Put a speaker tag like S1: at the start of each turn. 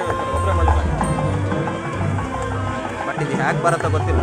S1: ಮಾಡ್ತೀರಿ ಒಬ್ಬರೇ ಮಾಡಿಲ್ಲ.
S2: ಬಟ್ ಇದು ಹ್ಯಾಕ್ ಬರುತ್ತೋ ಗೊತ್ತಿಲ್ಲ.